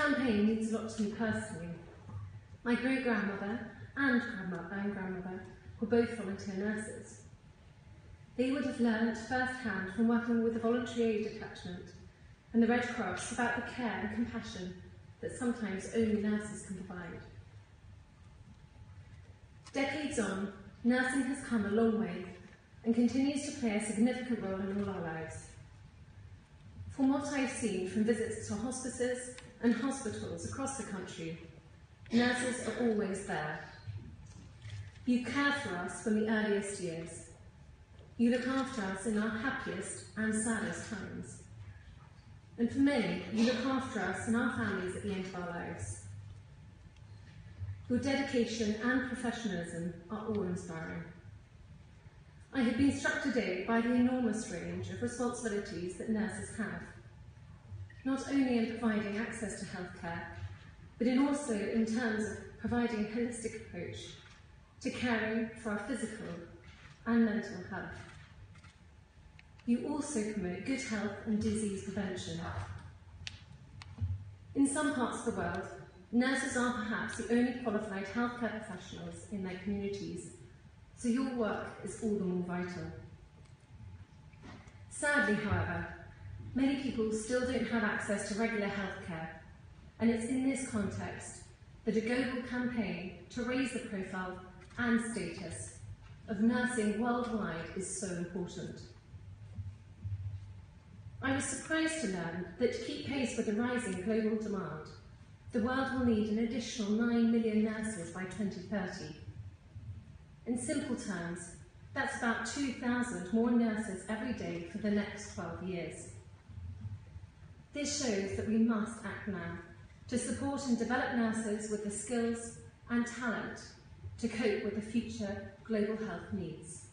campaign means a lot to me personally. My and grandmother and grandmother were both volunteer nurses. They would have learnt firsthand from working with the voluntary aid detachment and the Red Cross about the care and compassion that sometimes only nurses can provide. Decades on, nursing has come a long way and continues to play a significant role in all our lives. From what I've seen from visits to hospices and hospitals across the country, nurses are always there. You care for us from the earliest years. You look after us in our happiest and saddest times. And for many, you look after us and our families at the end of our lives. Your dedication and professionalism are all inspiring. I have been struck today by the enormous range of responsibilities that nurses have, not only in providing access to healthcare, but in also in terms of providing a holistic approach to caring for our physical and mental health. You also promote good health and disease prevention. In some parts of the world, nurses are perhaps the only qualified healthcare professionals in their communities so your work is all the more vital. Sadly, however, many people still don't have access to regular healthcare, and it's in this context that a global campaign to raise the profile and status of nursing worldwide is so important. I was surprised to learn that to keep pace with the rising global demand, the world will need an additional 9 million nurses by 2030 in simple terms, that's about 2,000 more nurses every day for the next 12 years. This shows that we must act now to support and develop nurses with the skills and talent to cope with the future global health needs.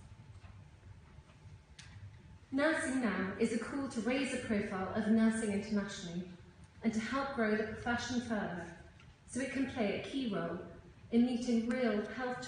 Nursing Now is a call to raise the profile of nursing internationally and to help grow the profession further so it can play a key role in meeting real health challenges